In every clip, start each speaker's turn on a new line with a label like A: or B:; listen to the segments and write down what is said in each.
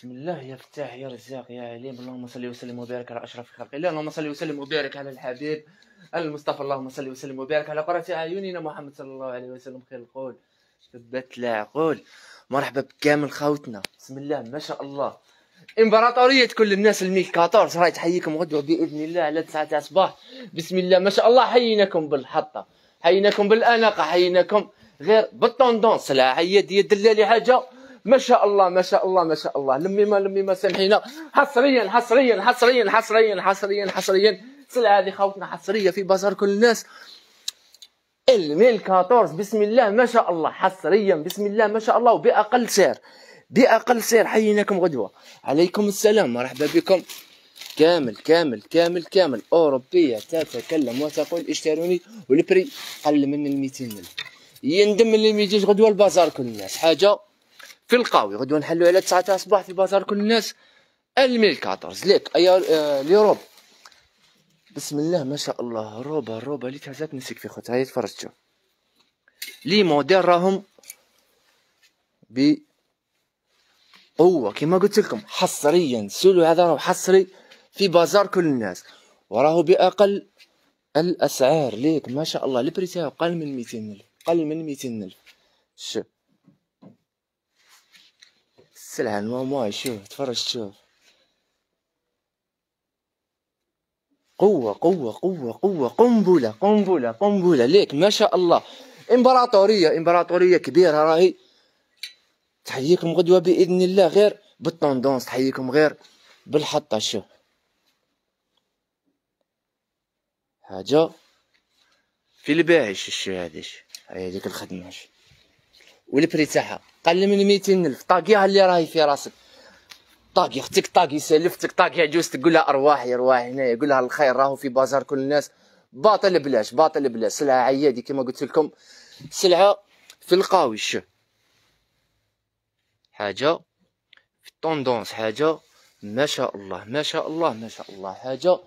A: بسم الله يا فتاح يا رزاق يا عليم. اللهم صل وسلم وبارك على أشرف خلق الله. اللهم صل وسلم وبارك على الحبيب المصطفى. اللهم صل وسلم وبارك على قرة أعيننا محمد صلى الله عليه وسلم. خير القول ثبت العقول مرحبا بكامل خوتنا. بسم الله ما شاء الله. إمبراطورية كل الناس الميل 14 راهي تحييكم غدوة بإذن الله على 9 تاع الصباح بسم الله ما شاء الله. حييناكم بالحطة. حييناكم بالأناقة. حييناكم غير بالطوندونس لا عيد يد دلالي حاجة. ما شاء الله ما شاء الله ما شاء الله. لمي ما لمي ما سامحينا حصريا حصريا حصريا حصريا حصريا حصريا. سلعة هذه خوتنا حصرية في بازار كل الناس. الميل 14 بسم الله ما شاء الله. حصريا بسم الله ما شاء الله. وبأقل سعر بأقل سعر. حييناكم غدوة. عليكم السلام. مرحبا بكم. كامل كامل كامل كامل. أوروبية تتكلم وتقول اشتروني والبري قل من ال 200 ألف يندم اللي ما يجيش غدوة البازار كل الناس. حاجة في القاوي غدوة نحلو على 9 تاع الصباح في بازار كل الناس. الميل 14 ليك أيا آه، ليوروب بسم الله ما شاء الله روبا روبا اللي تهزات نسيك في خوتها هاي تفرج. شوف لي موديل راهم ب قوة كما قلت لكم حصريا. سولو هذا راهو حصري في بازار كل الناس. وراه بأقل الأسعار. ليك ما شاء الله البري قل من 200 ألف قل من 200 ألف. شوف السلعة نوا شوف تفرج شوف. قوة قوة قوة قوة قنبلة قنبلة قنبلة. ليك ما شاء الله. إمبراطورية إمبراطورية كبيرة راهي. تحييكم غدوة بإذن الله. غير بالطوندونس تحييكم غير بالحطة شوف. حاجة في الباعش الشي هاديش هاي هذيك الخدمة والبري تاعها قل من ميتين ألف. طاقيها اللي راهي في راسك. طاقي أختك طاقي سلفتك طاقي عجوز تقول لها أرواحي أرواحي هنا يقول لها الخير راهو في بازار كل الناس. باطل بلاش باطل بلاش. سلعة عيادي كما قلت لكم. سلعة في القاوش حاجة في الطوندونس حاجة ما شاء الله ما شاء الله ما شاء الله. حاجة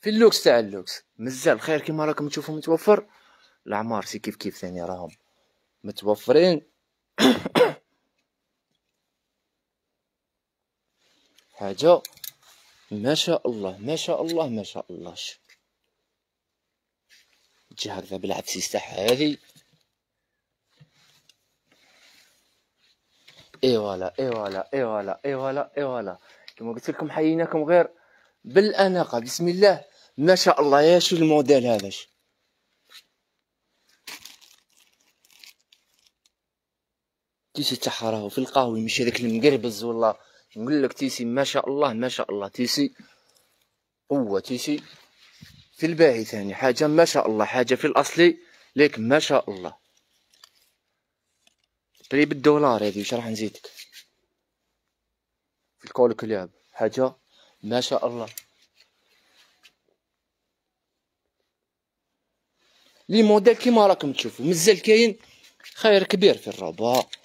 A: في اللوكس تاع اللوكس. مازال الخير كما راكم تشوفوا متوفر. العمار سي كيف كيف ثاني راهم متوفرين. حاجة. ما شاء الله ما شاء الله ما شاء الله. تجي هكذا بالعفسيس تاعها هذه إي فوالا إي فوالا إي فوالا إي فوالا إي فوالا. كما قلت لكم حييناكم غير. بالأناقة بسم الله. ما شاء الله يا شو الموديل هذا؟ تيسي تاعها راهو في القهوي مش هذاك المقربز والله. نقول لك تيسي ما شاء الله ما شاء الله. تيسي قوة تيسي في الباهي ثاني. حاجة ما شاء الله حاجة في الأصلي ليك ما شاء الله. بري بالدولار هذه وش راح نزيدك؟ في الكول كلاب. حاجة ما شاء الله. لي موديل كيما راكم تشوفوا. مازال كاين خير كبير في الربا.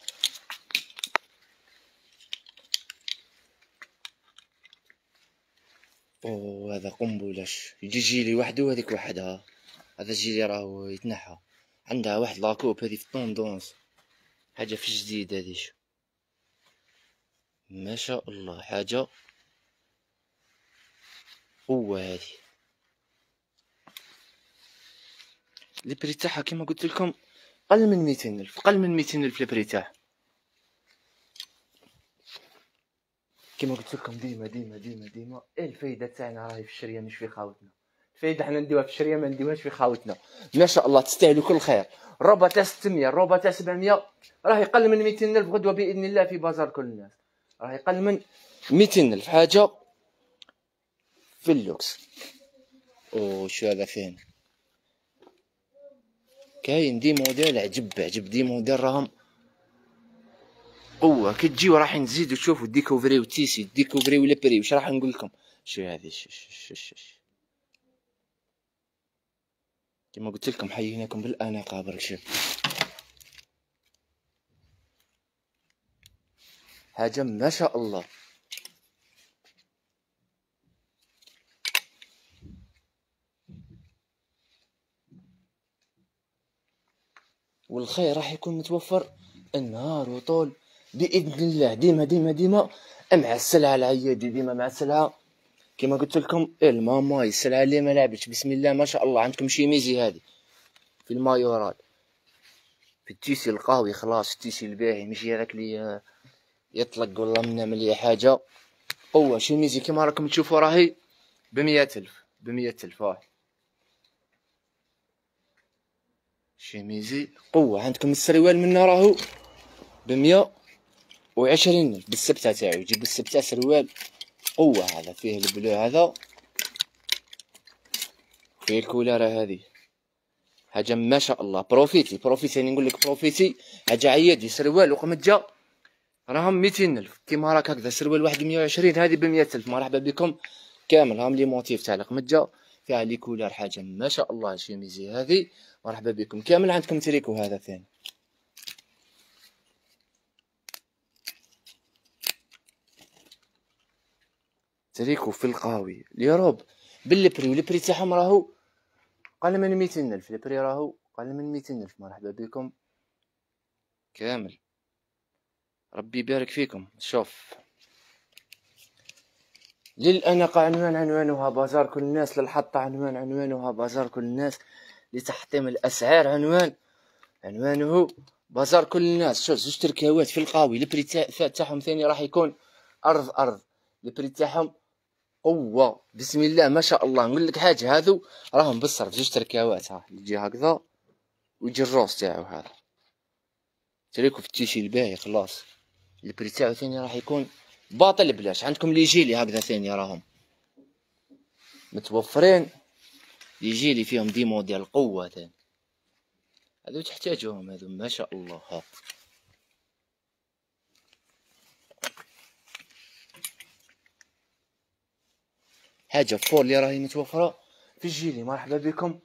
A: أوه هذا قنبلش يجي جيلي وحده وهذيك وحدها. هذا جيلي راهو يتنحى. عندها واحد la coupe هذه في ال tendance. حاجة في جديد هذيش ما شاء الله حاجة قوة هذه ال prix تاعها كيما قلت لكم قل من ميتين ألف قل من ميتين ألف ال prix تاعها كما قلت لكم ديما ديما ديما ديما. إيه الفايدة تاعنا راهي في الشرية مش في خاوتنا. الفايدة حنا نديوها في الشرية ما نديوهاش في خاوتنا. ما شاء الله تستاهلوا كل خير. روبا تاع 600 روبا تاع 700 راه يقل من 200 ألف غدوة بإذن الله في بازار كل الناس. راه يقل من 200 ألف. حاجة في اللوكس. شو هذا فين؟ كاين des modèles عجب عجب. des modèles راهم قوة. كي تجيو راح نزيدو تشوفوا découvriو tissu découvriو لي واش راح نقول لكم؟ شو هذه؟ كما قلت لكم حييناكم بالاناقه شوف. حاجة ما شاء الله. والخير راح يكون متوفر النهار وطول بإذن الله. ديما ديما ديما مع السلعه العيادي ديما مع السلعه كما قلت لكم الماماي السلعه اللي ما لعبتش. بسم الله ما شاء الله عندكم شي ميزي هذه؟ في المايورات. في التيسي القهوي خلاص التيسي الباهي. ماشي هذاك اللي يطلق والله منا ملي حاجة. قوه شيميزي كما راكم تشوفوا راهي بمية ألف. بمية ألف آه chemisier قوه عندكم السروال منا راهو بمية وعشرين بالسبتة تاعو يجيب بالسبتة سروال قوة هذا فيه ال bleu هذا. فيه الكولارة هذه. حاجة ما شاء الله. profitez profitez يعني نقول لك profitez. حاجة عيادي سروال وقمجه راهم ميتين ألف. كيما راك هكذا سروال واحد مية وعشرين هذه بمية ألف. مرحبا بكم. كامل هاهم les motifs تاع القمجه فيها les couleurs حاجة ما شاء الله chemisier هذه. مرحبا بكم. كامل عندكم تريكو هذا ثاني. تريكو في القاوي. ال Europe بال prix وال prix تاعهم راهو قل من ميتين ألف. ال prix راهو قل من ميتين ألف. مرحبا بكم. كامل. ربي يبارك فيكم. شوف. للأنقة عنوان عنوانها بازار كل الناس للحطة عنوان عنوانها بازار كل الناس لتحطيم الأسعار عنوان عنوانه بازار كل الناس. شوف زوج تركاوات في القاوي. البري تاعهم ثاني راح يكون أرض أرض. البري تاعهم قوة بسم الله ما شاء الله. نقول لك حاجة هذو راهم بالصرف. زوج تركاوات ها. يجي هكذا ويجي الروس تاعو هذا. تريكو في التيشي الباهي خلاص. ال prix تاعو ثاني راح يكون باطل بلاش. عندكم les gilets هكذا ثاني راهم. متوفرين. لي فيهم des modèles قوة ثاني. هذو تحتاجوهم هذو ما شاء الله. ها حاجة fort اللي راهي متوفرة في الجيلي. مرحبا بكم.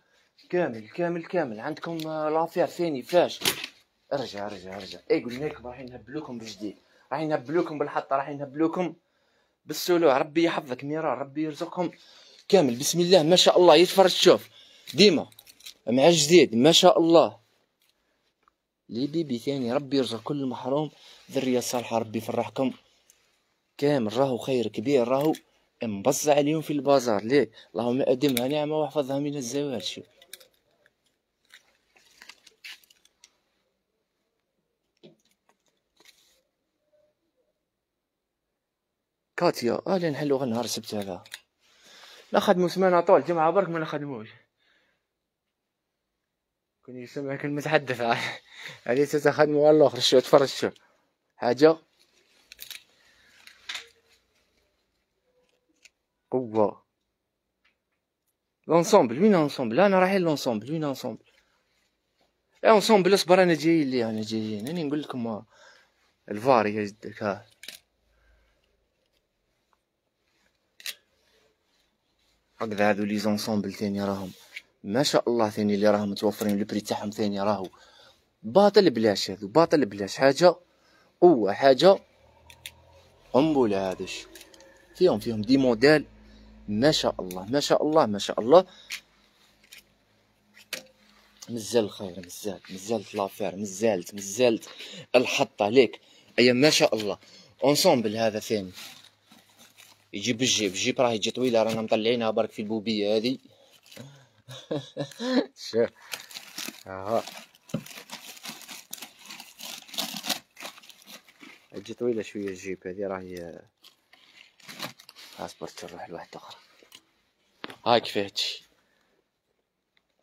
A: كامل كامل كامل. عندكم l'affaire ثاني فاش ارجع ارجع ارجع. اي قلنا لكم راح نهبلوكم بجديد. راح نهبلوكم بالحطة راح نهبلوكم بالسلوع. ربي يحفظك ميرا ربي يرزقهم. كامل بسم الله. ما شاء الله. يتفرج شوف. ديما مع جديد. ما شاء الله. لي بيبي ثاني. ربي يرزق كل محروم. ذرية صالحة ربي يفرحكم. كامل. راهو خير كبير راهو. مبزع اليوم في البازار. ليه؟ اللهم أدمها نعمة واحفظها من الزوال شوف. كاتيا أهلا نحلو نهار السبت هذا. نخدمو سمانة طول جمعة برك ما نخدموش. كون يسمع كل متحدث هذه تتخدمو والله اخر شو تفرج شو. حاجة؟ قوة لونسومبل وين لونسومبل أنا رايحين لونسومبل وين لونسومبل اونسومبل اصبر أنا جاي لي أنا جايين أنا نقول لكم l'affaire يا جدك ها هكذا هذو les ensembles ثاني راهم ما شاء الله ثاني اللي راهم متوفرين ال prix تاعهم ثاني راهو باطل بلاش هذو باطل بلاش حاجة قوه حاجة قنبله هذاش فيهم فيهم des modèles ما شاء الله ما شاء الله ما شاء الله. مازال الخير مازال مازالت l'affaire مازالت مازالت الحطه ليك أي ما شاء الله. ensemble هذا ثاني. يجيب ال jupe ال jupe راه يجي طويله رانا مطلعينها برك في ال poupée هذه. شوف. ها تجي طويلة شوية ال jupe هذه راهي اصبر تروح لواحده أخرى هاي كيف هادشي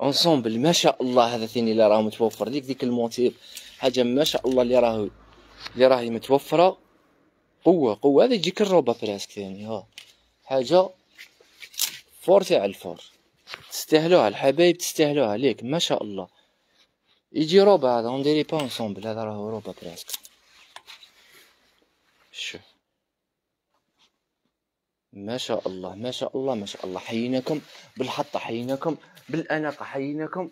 A: ensemble ما شاء الله هذا ثاني اللي راه متوفر. ديك ديك ال motif حاجة ما شاء الله اللي راهو اللي راهي متوفرة. قوة قوة. هذا يجيك الروبا براسك ثاني ها حاجة fort تاع ال fort. تستاهلوها الحبايب تستاهلوها ليك ما شاء الله. يجي روبا هذا on dirait pas ensemble هذا راهو روبا براسك شوف ما شاء الله ما شاء الله ما شاء الله. حييناكم بالحطة حييناكم بالأناقة حييناكم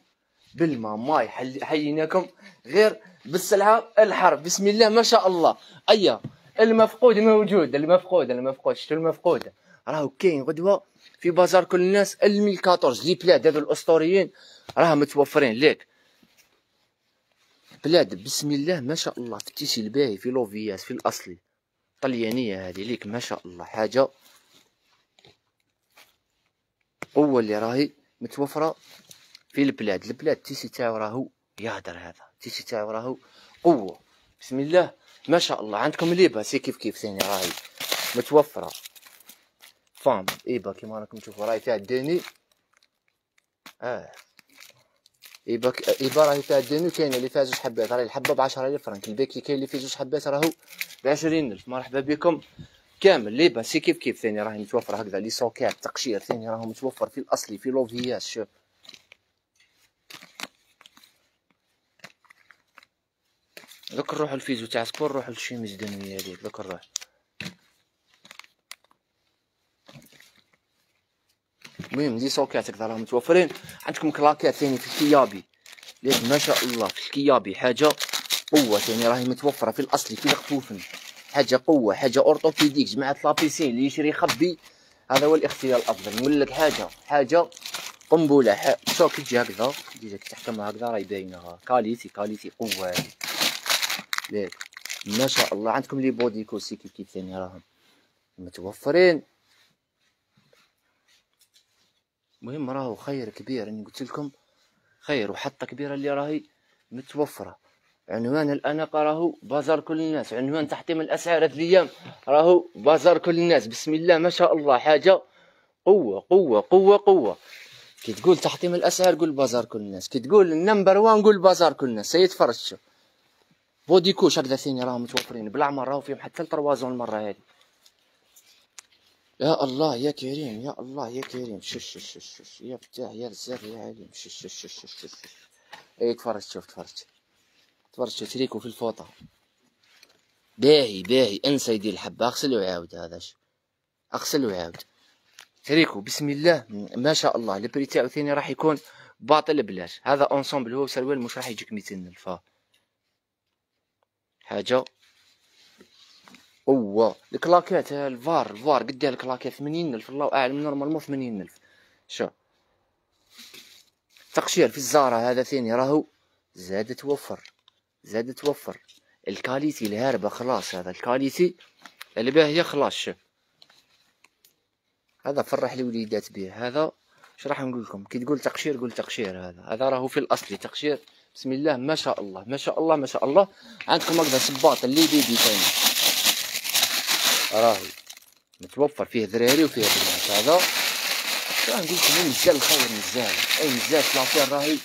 A: بالماء ماي حييناكم غير بالسلعة الحرب. بسم الله ما شاء الله. أيا المفقود موجود المفقود المفقود. شتو المفقود؟ راهو كاين غدوة في بازار كل الناس 2014 les plaids هذو الأسطوريين. راه متوفرين ليك. plaid بسم الله ما شاء الله. في ال tissu الباهي في لوفياس في الاصلي طليانية هذه ليك ما شاء الله. حاجة قوه اللي راهي متوفرة في ال plaid. ال plaid ال tissu تاعو راهو يهدر هذا. ال tissu تاعو راهو قوة. بسم الله. ما شاء الله. عندكم les bas aussi كيف كيف ثاني راهي. متوفرة. femme. ايبا كيما راكم تشوفوا. راهي فيها ال denier. آه. ايبا ايبا راهي فيها ال denier كاينة اللي فيها زوج حبات. راهي الحبة ب 10000 فرنك. ال paquet كاين اللي فيه زوج حبات راهو ب 20000 مرحبا بكم. كامل. les bas aussi كيف كيف ثاني راهي متوفره هكذا؟ les socquettes تقشير ثاني راهو متوفر في الأصلي في لوفياس شوف دوك نروحو ال fuseau تاع sport نروحو لل chemises de nuit هذيك دوك نروح. المهم des socquettes هكذا راهم متوفرين. عندكم claquettes ثاني في الكيابي. ليك ما شاء الله في الكيابي حاجة قوة ثاني راهي متوفرة في الأصلي في الخفوفن حاجة قوة حاجة orthopédique جماعة la piscine اللي يشري يخبي هذا هو الاختيار الأفضل. نقول لك حاجة حاجة قنبلة شوف كي تجي هكذا تجي تحكمها هكذا راهي باينة qualité qualité قوة. هذه ليك ما شاء الله عندكم les body couche كيف كيف ثاني راهم؟ متوفرين. المهم راهو خير كبير أني قلت لكم خير وحطة كبيرة اللي راهي متوفرة. عنوان الاناقه راهو بازار كل الناس. عنوان تحطيم الأسعار هذه الأيام راهو بازار كل الناس. بسم الله ما شاء الله. حاجة قوة قوة قوة قوة. كي تقول تحطيم الأسعار قول بازار كل الناس. كي تقول ال number one قول بازار كل الناس. سيتفرج شوف body couche هكذا ثاني راهم متوفرين. بالعمر راهو فيهم حتى ال trois ans المره هذه. يا الله يا كريم يا الله يا كريم. شش شش شش يا فتاح يا رزاق يا عليم. شش شش شش شش اي تفرج شوف تفرج. تفرج تريكو في الفوطة. باهي باهي. انسى يدي الحبة. أغسل وعاود هذا أغسل وعاود. تريكو بسم الله. ما شاء الله. ال prix تاعو ثاني راح يكون باطل بلاش. هذا ensemble هو سروال مش راح يجيك 200 ألف. حاجة. قوة ال claquettes الفار. الفار. قديه ال claquettes ثمانين ألف. الله أعلم. normalement ثمانين ألف. شو؟ تقشير في الزارة هذا ثاني راهو زاد توفر. زاد توفر. ال qualité الهاربة خلاص هذا ال qualité اللي باهية خلاص. شوف هذا فرح لي وليدات به. هذا اش راح نقول لكم؟ كي تقول تقشير قول تقشير هذا. هذا راهو في الأصل تقشير. بسم الله ما شاء الله ما شاء الله ما شاء الله. عندكم هكذا سباط les bébés كاين راهي متوفر فيه ذراري وفيه بنات هذا راه نقول لكم؟ مزال الخير مزال أي مزال ثلاثين راهي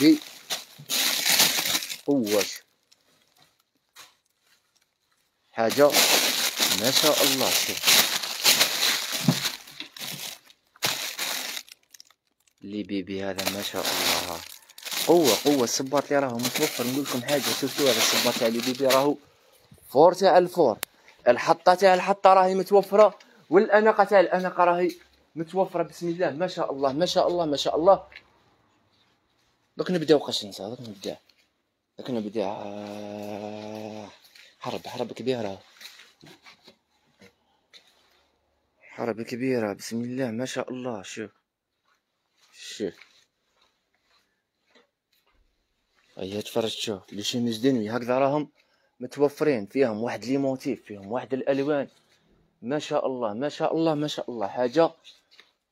A: ب قوة. حاجة ما شاء الله شوف اللي بيبي هذا ما شاء الله. قوة قوة. الصباط اللي راهو متوفر. نقول لكم حاجة شوفوا هذا الصباط تاع اللي بيبي راهو فور تاع الفور. الحطة تاع الحطة راهي متوفرة والأنقة تاع الأنقة راهي متوفرة. بسم الله. ما شاء الله ما شاء الله ما شاء الله. دوك نبداو قاش نسى دوك نبدا دوك نبدا حرب حرب كبيرة. حرب كبيرة بسم الله ما شاء الله. شوف شوف هيا تفرج شوف chemises de nuit هكذا راهم متوفرين فيهم واحد les motifs فيهم واحد الألوان. ما شاء الله ما شاء الله ما شاء الله. حاجة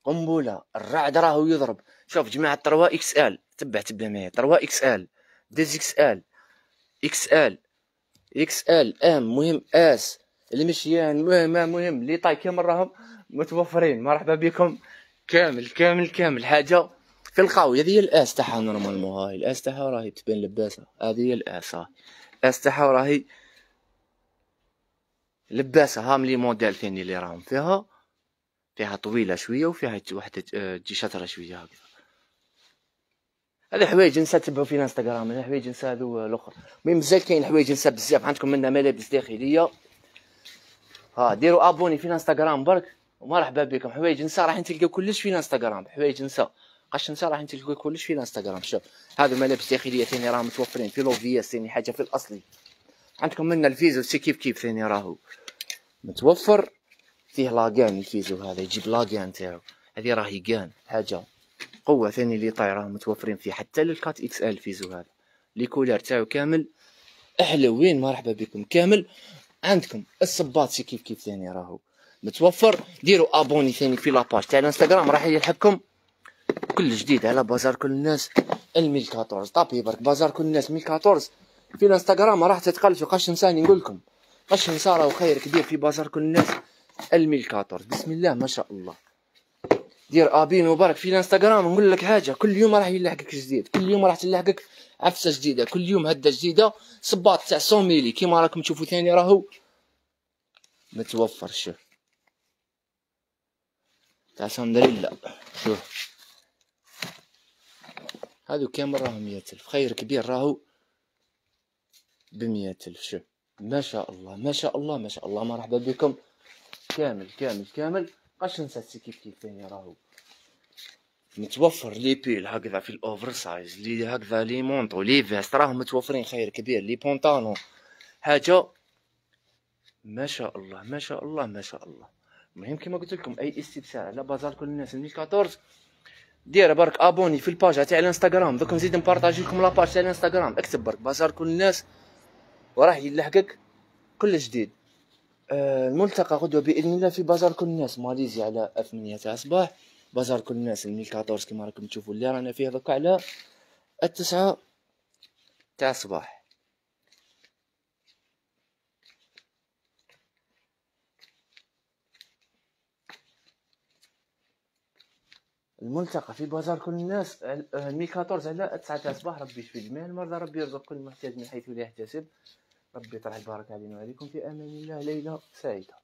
A: قنبلة الرعد راهو يضرب. شوف جماعة trois XL. تبع تبع معايا trois XL. deux XL XL XL M مهم S المشيان مهم مهم. les tailles كامل راهم متوفرين. مرحبا بكم. كامل كامل كامل. حاجة في القاوية. هذه هي الاس تاعها normalement هاي الاس تاعها راهي تبان لباسه هذه هي الاس هاي الاس تاعها راهي لباسه هام les modèles ثاني اللي راهم فيها. فيها طويلة شوية وفيها واحدة تجي شطرة شوية هكذا. هذا حوايج نسا تبعوا في الانستغرام هذا حوايج نسا هذو الأخر. المهم مازال كاين حوايج نسا بزاف عندكم منها ملابس داخلية. ها ديروا abonner في الانستغرام برك ومرحبا بكم. حوايج نسا راح تلقاو كلش في الانستغرام. حوايج نسا قاش نسا راح تلقاو كلش في الانستغرام. شوف هذا ملابس داخلية ثاني راهم متوفرين في لوفيا ثاني حاجة في الأصلي. عندكم منها ال fuseau سي كيف كيف ثاني راهو متوفر. فيه la gaine ال fuseau هذا يجيب la gaine تاعو. هذه راهي gaine حاجة قوة ثاني اللي طايره متوفرين فيه حتى لل quatre XL ال fuseau هذا les couleurs تاعو كامل. احلوين مرحبا بكم. كامل. عندكم الصباط سي كيف كيف ثاني راهو متوفر. ديروا abonner ثاني في la page تاع الانستغرام راح يلحقكم. كل جديد على بازار كل الناس. ال 1014 tapez برك بازار كل الناس. 1014 في الانستغرام راح تتقلشوا قاش نساني نقول لكم. قاش نسارة وخير كبير في بازار كل الناس. ال 1014 بسم الله ما شاء الله. دير abonner برك في الانستغرام نقول لك حاجة كل يوم راح يلحقك جديد كل يوم راح تلحقك عفسة جديدة كل يوم هدة جديدة صباط تاع 100 ميلي كيما راكم تشوفوا ثاني راهو. متوفر شوف تاع سندريلا شوف هادو كامل راهو مية ألف. خير كبير راهو. بمية ألف. شوف ما شاء الله ما شاء الله ما شاء الله مرحبا بكم. كامل كامل كامل. قاش نسات كيف كيف ثاني راهو. متوفر les pulls هكذا في ال oversize لي هكذا les manteaux les vestes راهم متوفرين خير كبير les pantalons حاجة؟ ما شاء الله ما شاء الله ما شاء الله. المهم كما قلت لكم أي استفسار على بازار كل الناس 2014 دير برك abonner في ال page تاع الإنستغرام. دوك نزيد ن partager لكم la page تاع الإنستغرام. اكتب برك بازار كل الناس وراح يلحقك كل جديد. الملتقى غدوة بإذن الله في بازار كل الناس. ماليزيا على 8 تاع الصباح بازار كل الناس 2014 كما راكم تشوفوا اللي رانا فيه دوكا على التسعة تاع الصباح. الملتقى في بازار كل الناس 2014 على 9 تاع الصباح. ربي يشفي جميع المرضى ربي يرزق كل محتاج من حيث لا يحتسب. ربي يطرح البركة علينا وعليكم في أمان الله ليلة سعيدة.